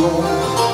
Lord.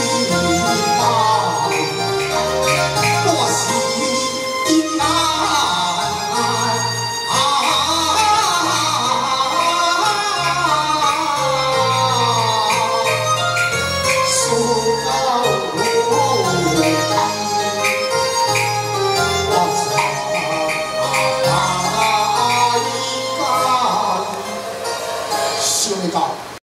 炸